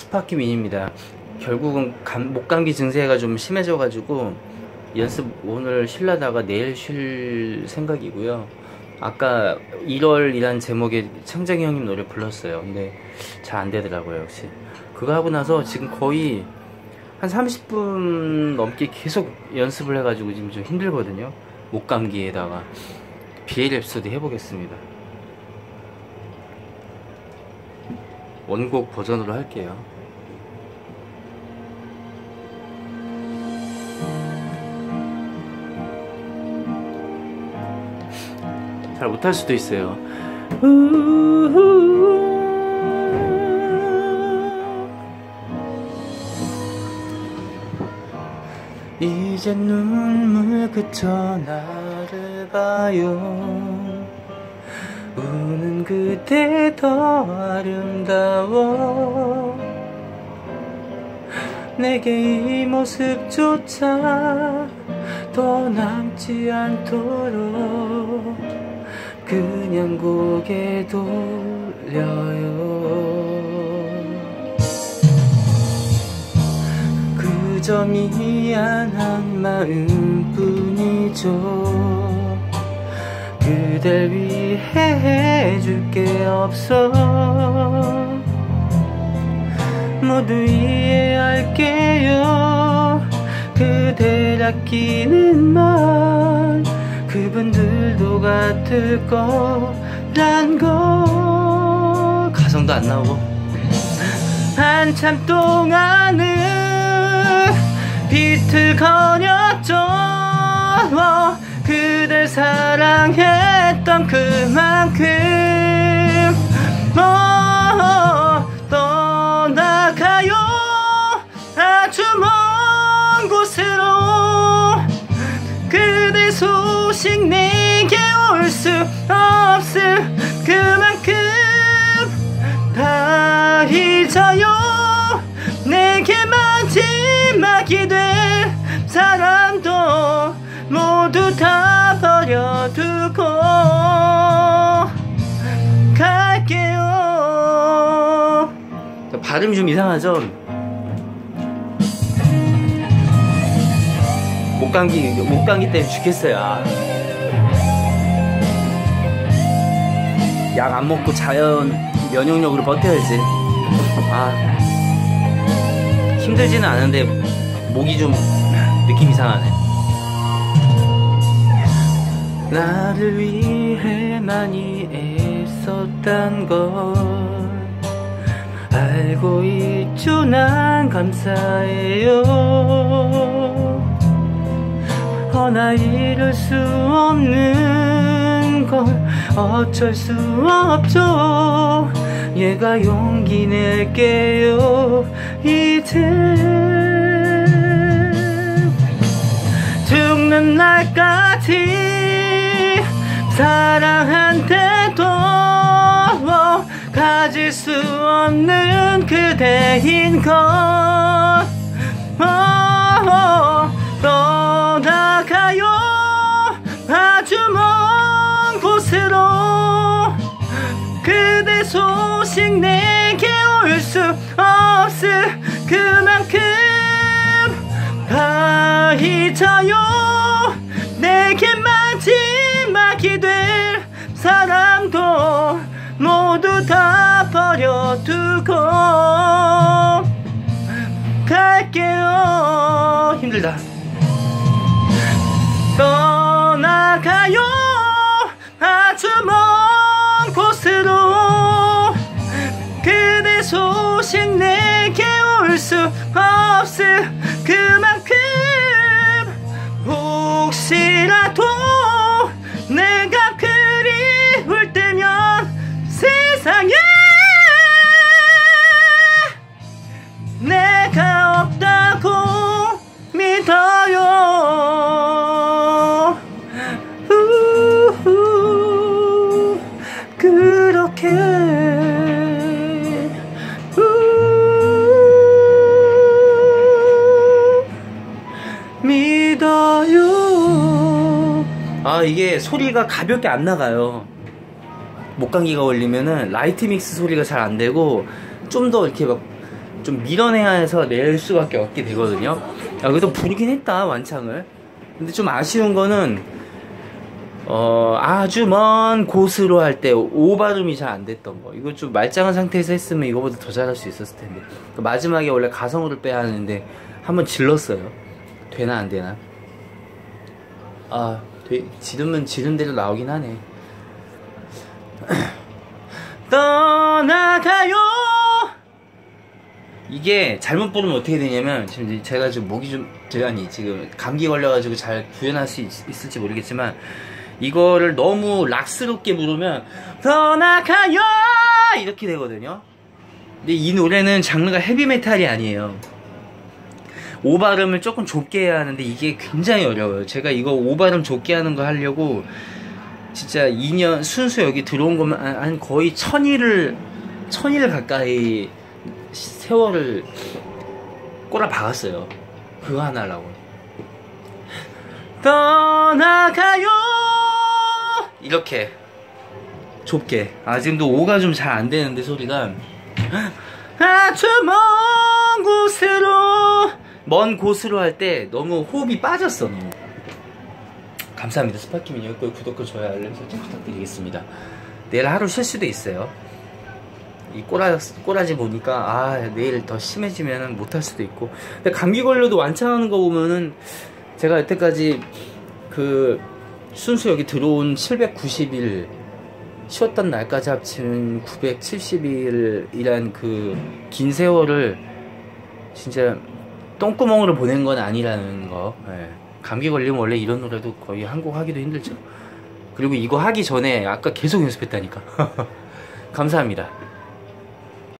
스파키 민입니다. 결국은 감, 목감기 증세가 좀 심해져가지고 연습 오늘 쉬려다가 내일 쉴 생각이고요. 아까 1월이란 제목의 창정이 형님 노래 불렀어요. 근데 잘 안 되더라고요, 역시. 그거 하고 나서 지금 거의 한 30분 넘게 계속 연습을 해가지고 지금 좀 힘들거든요. 목감기에다가 비의 랩소디 해보겠습니다. 원곡 버전으로 할게요. 잘 못할 수도 있어요. 이제 눈물 그쳐 나를 봐요 우는 그대 더 아름다워. 내게 이 모습조차 더 남지 않도록 그냥 고개 돌려요. 그저 미안한 마음뿐이죠 그댈 위해 해줄 게 없어. 모두 이해할게요. 그댈 아끼는 말 그분들도 같을 거란 거. 가성도 안 나오고. 한참 동안은 비틀거렸죠 그댈 사랑했던 그만큼 어, 떠나가요. 아주 먼 곳으로 그대 소식 내게 올 수 없을 그만큼 다 잊어요. 내게 마지막이 될 두고 갈게요. 발음이 좀 이상하죠? 목감기 목감기 때문에 죽겠어요. 아. 약안 먹고 자연 면역력으로 버텨야지. 아. 힘들지는 않은데 목이 좀 느낌 이상하네 나를 위해 많이 애썼단 걸 알고 있죠. 난 감사해요. 허나 이룰 수 없는 걸 어쩔 수 없죠. 얘가 용기 낼게요. 이제 가질 수 없는 그대인 것. 어, 떠나가요. 아주 먼 곳으로. 그대 소식 내게 올 수 없을 그만큼 다 잊어요. 내게 마지막이 될 사람도 모두 다 버려두고 갈게요. 힘들다. 떠나가요. 아주 먼 곳으로 그대 소식 내게 올 수 없을 그만큼 혹시라도 믿어요 아 이게 소리가 가볍게 안 나가요 목감기가 걸리면은 light mix 소리가 잘 안 되고 좀 더 이렇게 막 좀 밀어내야 해서 낼 수밖에 없게 되거든요. 아, 그래도 부르긴 했다 완창을. 근데 좀 아쉬운 거는 어, 아주 먼 곳으로 할 때 오 발음이 잘 안 됐던 거. 이거 좀 말짱한 상태에서 했으면 이거보다 더 잘할 수 있었을 텐데. 그 마지막에 원래 가성으로 빼야 하는데 한번 질렀어요. 되나 안 되나? 아, 되, 지르면 지른 대로 나오긴 하네. 떠나가요! 이게 잘못 부르면 어떻게 되냐면 지금 제가 좀 목이 좀 아니 지금 감기 걸려가지고 잘 구현할 수 있, 을지 모르겠지만 이거를 너무 락스럽게 부르면 떠나가요 이렇게 되거든요. 근데 이 노래는 장르가 헤비메탈이 아니에요. 오발음을 조금 좁게 해야 하는데 이게 굉장히 어려워요. 제가 이거 오발음 좁게 하는 거 하려고 진짜 2년 순수 여기 들어온 것만 한 거의 천일을 천일 가까이 세월을 꼬라 박았어요. 그거 하나 하려고. 떠나가요! 이렇게. 좁게. 아, 지금도 오가 좀 잘 안 되는데, 소리가. 아주 먼 곳으로, 먼 곳으로 할 때 너무 호흡이 빠졌어, 너무. 감사합니다. 스파키미니였고요. 구독과 좋아요, 알림 설정 부탁드리겠습니다. 내일 하루 쉴 수도 있어요. 이 꼬라, 꼬라지 보니까, 아, 내일 더 심해지면 못할 수도 있고. 근데 감기 걸려도 완창하는 거 보면은, 제가 여태까지 그, 순수 여기 들어온 790일, 쉬었던 날까지 합치면 970일이란 그, 긴 세월을, 진짜, 똥구멍으로 보낸 건 아니라는 거. 예. 감기 걸리면 원래 이런 노래도 거의 한 곡 하기도 힘들죠. 그리고 이거 하기 전에 아까 계속 연습했다니까. 감사합니다.